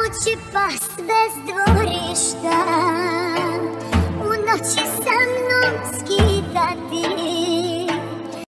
Samo će past bez dvorišta. U noći sa mnom skinu